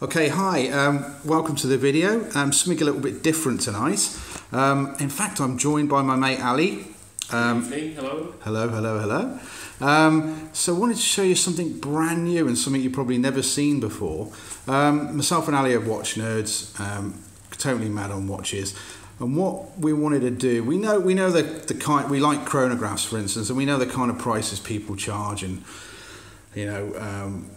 Okay, hi, um, welcome to the video. Um, something a little bit different tonight. Um, in fact, I'm joined by my mate Ali. Um, hello. Hello, hello, hello. Um, so I wanted to show you something brand new and something you've probably never seen before. Um, myself and Ali are watch nerds, um, totally mad on watches. And what we wanted to do, we know we know the, the kind we like chronographs, for instance, and we know the kind of prices people charge, and you know, um,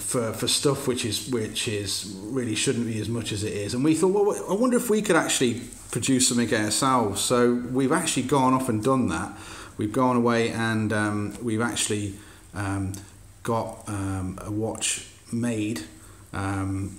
for for stuff which is which is really shouldn't be as much as it is. And we thought, well, I wonder if we could actually produce something ourselves. So we've actually gone off and done that. We've gone away and um, we've actually um, got um, a watch made um,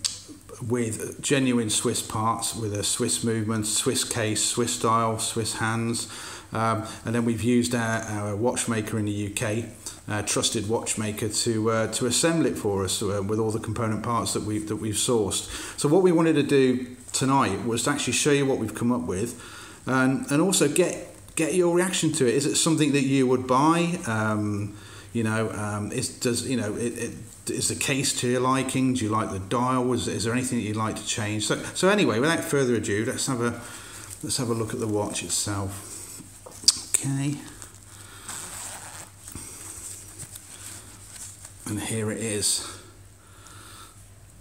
with genuine Swiss parts, with a Swiss movement, Swiss case, Swiss dial, Swiss hands. Um, and then we've used our, our watchmaker in the UK uh, trusted watchmaker to uh, to assemble it for us uh, with all the component parts that we've that we've sourced. So what we wanted to do tonight was to actually show you what we've come up with, and and also get get your reaction to it. Is it something that you would buy? Um, you know, um, is does you know it, it is the case to your liking? Do you like the dial? Is, is there anything that you'd like to change? So so anyway, without further ado, let's have a let's have a look at the watch itself. Okay. And here it is.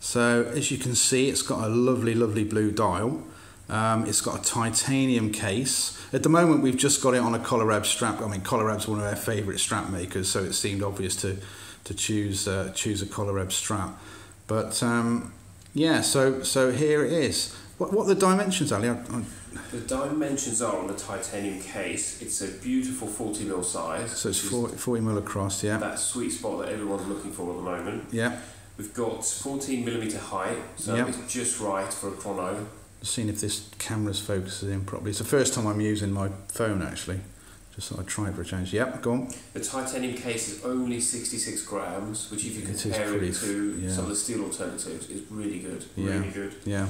So as you can see it's got a lovely lovely blue dial. Um, it's got a titanium case. At the moment we've just got it on a Colareb strap. I mean Colareb's one of our favourite strap makers so it seemed obvious to, to choose, uh, choose a Colareb strap. But um, yeah, so, so here it is. What, what are the dimensions, Ali? I, I, the dimensions are on the titanium case. It's a beautiful 40 mil size. So it's 40, 40 mil across, yeah. That sweet spot that everyone's looking for at the moment. Yeah. We've got 14 millimeter height, so yep. it's just right for a chrono. Seeing if this camera's focusing in properly. It's the first time I'm using my phone actually. Just thought I'd try for a change. Yep, go on. The titanium case is only 66 grams, which if you compare it, to yeah. some of the steel alternatives, is really good. Yeah. Really good. Yeah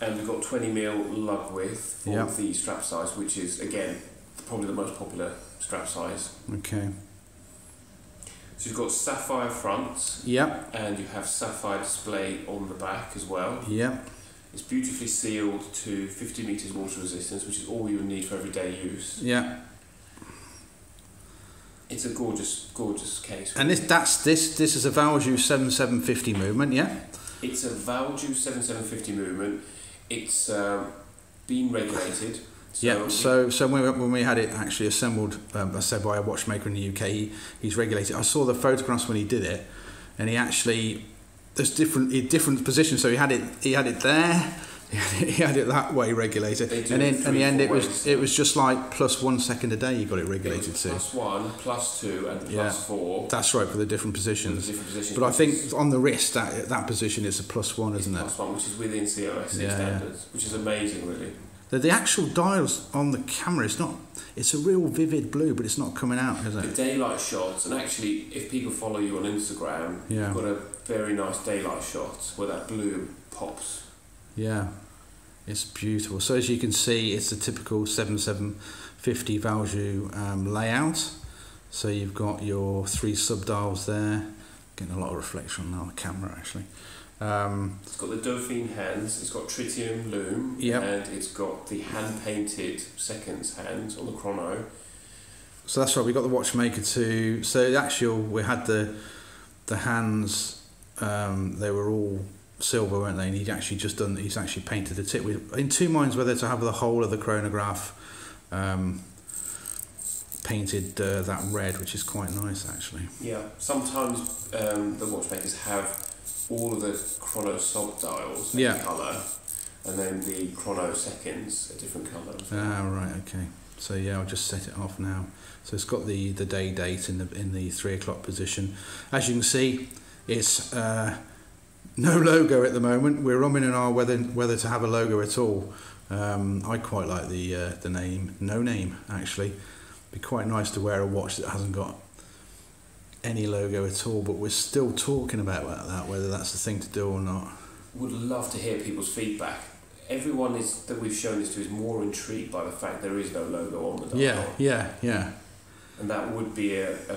and we've got 20 mil lug width for yep. the strap size, which is again probably the most popular strap size. Okay. So you've got sapphire fronts. Yep. And you have sapphire display on the back as well. Yep. It's beautifully sealed to 50 meters water resistance, which is all you need for everyday use. Yeah. It's a gorgeous, gorgeous case. And this, that's this. This is a Valjoux 7750 movement, yeah. It's a Valjoux 7750 movement it's uh, been regulated. So yeah, so so when we, when we had it actually assembled, um, I said by a watchmaker in the UK, he, he's regulated. I saw the photographs when he did it, and he actually there's different different positions. So he had it he had it there, he had it that way regulated, and in, in the end it was it was just like plus one second a day. You got it regulated to plus one, plus two, and plus yeah, four. That's right for the different positions. The different positions but I think on the wrist that that position is a plus one, isn't it? Plus one, which is within COSC yeah, standards, yeah. which is amazing, really. The, the actual dials on the camera is not. It's a real vivid blue, but it's not coming out, is it? The daylight shots, and actually, if people follow you on Instagram, yeah. you've got a very nice daylight shot where that blue pops yeah, it's beautiful. So as you can see, it's a typical 7750 Valjoux um, layout. So you've got your three subdials there. Getting a lot of reflection on the camera actually. Um, it's got the Dauphine hands, it's got tritium loom, yep. and it's got the hand painted seconds hands on the chrono. So that's right. We got the watchmaker too. So the actual, we had the the hands. Um, they were all silver, weren't they? And he'd actually just done. He's actually painted the tip. With, in two minds whether to have the whole of the chronograph um, painted uh, that red, which is quite nice actually. Yeah. Sometimes um, the watchmakers have all of the chrono sub dials in yeah. colour, and then the chrono seconds a different colour. Ah, right. Okay. So yeah, I'll just set it off now. So it's got the the day date in the in the three o'clock position. As you can see, it's uh, no logo at the moment. We're umming and our whether whether to have a logo at all. Um, I quite like the uh, the name No Name actually. Be quite nice to wear a watch that hasn't got any logo at all, but we're still talking about that whether that's the thing to do or not. Would love to hear people's feedback. Everyone is that we've shown this to is more intrigued by the fact there is no logo on the dial. Yeah, yeah, yeah. And that would be a, a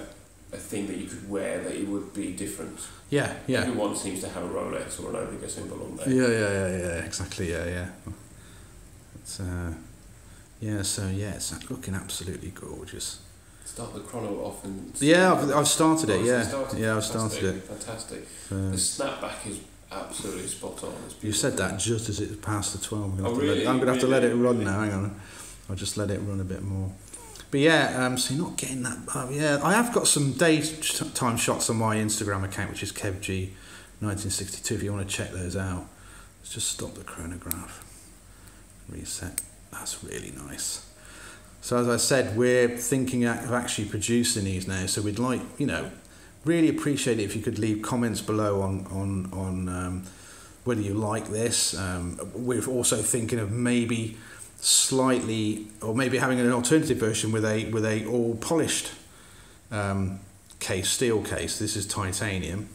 a thing that you could wear that it would be different. Yeah, yeah. Everyone seems to have a Rolex or an Omega symbol on there. Yeah, yeah, yeah, yeah. Exactly. Yeah, yeah. It's uh, yeah. So yeah, it's looking absolutely gorgeous. Start the chrono off and. Yeah, I've, I've started it. Oh, Yeah, started. yeah, I've Fantastic, started it. Fantastic. So, The snapback is absolutely spot on. You said that just as it passed the twelve. I'm gonna Oh, have to let it. I'm gonna have to let it run Really? now. Hang on. I'll just let it run a bit more. But yeah, um, so you're not getting that. Uh, yeah, I have got some daytime shots on my Instagram account, which is KevG1962. If you want to check those out, let's just stop the chronograph, reset. That's really nice. So as I said, we're thinking of actually producing these now. So we'd like, you know, really appreciate it if you could leave comments below on on on um, whether you like this. Um, we're also thinking of maybe slightly, or maybe having an alternative version with a with a all polished um, case, steel case. This is titanium.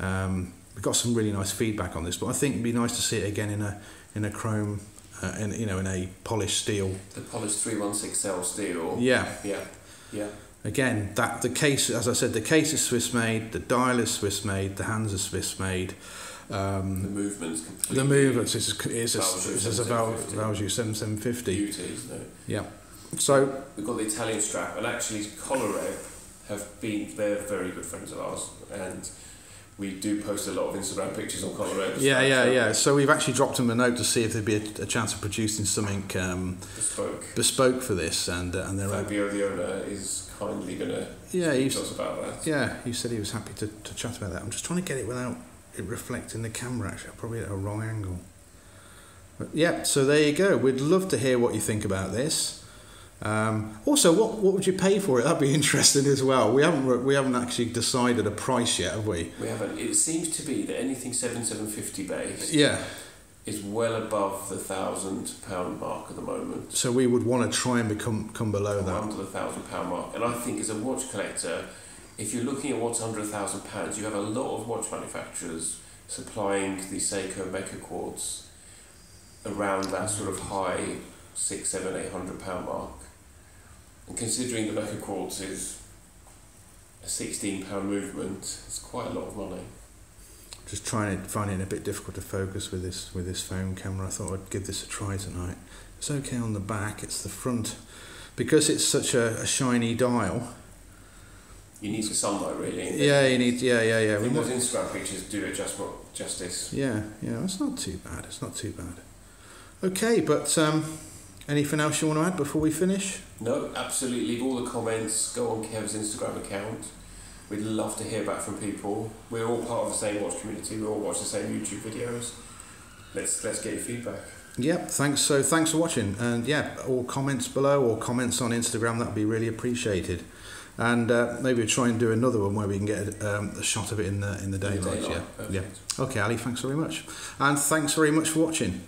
Um, we got some really nice feedback on this, but I think it'd be nice to see it again in a in a chrome, uh, in you know, in a polished steel. The polished 316L steel. Yeah, Yeah. Yeah. Again, that the case, as I said, the case is Swiss made, the dial is Swiss made, the hands are Swiss made. The Um, movement's completely. the movements is is a, is a Val, 7750. Valjoux 7750. Beauty, isn't it? Yeah. So We've got the Italian strap, and actually, Colareb have been, they're very good friends of ours, and we do post a lot of Instagram pictures on Colorado. yeah, yeah, yeah. So we've actually dropped them a note to see if there'd be a, a chance of producing something um, Bespoke. bespoke for this, and uh, and they're Fabio, the owner, is kindly going to yeah, speak he's, to us about that. yeah. He said he was happy to, to chat about that. I'm just trying to get it without it reflecting the camera. Actually, probably at a wrong angle. But yeah, so there you go. We'd love to hear what you think about this. Um, also, what what would you pay for it? That'd be interesting as well. We haven't we haven't actually decided a price yet, have we? We haven't. It seems to be that anything seven seven fifty base Yeah. is well above the thousand pound mark at the moment. So we would want to try and become come below that. under the thousand pound mark. And I think as a watch collector, if you're looking at what's under a thousand pounds, you have a lot of watch manufacturers supplying the Seiko Mecha quartz around that sort of high six, seven, eight hundred pound mark. And considering the Mecha quartz is a sixteen pound movement, it's quite a lot of money. Just trying to find it a bit difficult to focus with this with this phone camera. I thought I'd give this a try tonight. It's okay on the back. It's the front because it's such a, a shiny dial. You need the sunlight really. Yeah, you need. Yeah, yeah, yeah. I We think those Instagram pictures do it just justice. yeah, yeah. It's not too bad. It's not too bad. Okay, but um, anything else you want to add before we finish? No, absolutely. Leave all the comments. Go on Kev's Instagram account. We'd love to hear back from people. We're all part of the same watch community. We all watch the same YouTube videos. Let's let's get your feedback. Yep. Thanks. So thanks for watching, and yeah, all comments below or comments on Instagram that'd be really appreciated. And uh, maybe we'll try and do another one where we can get um, a shot of it in the in the daylight. Daylight, Yeah. perfect. Yeah. Okay, Ali. Thanks very much, and thanks very much for watching.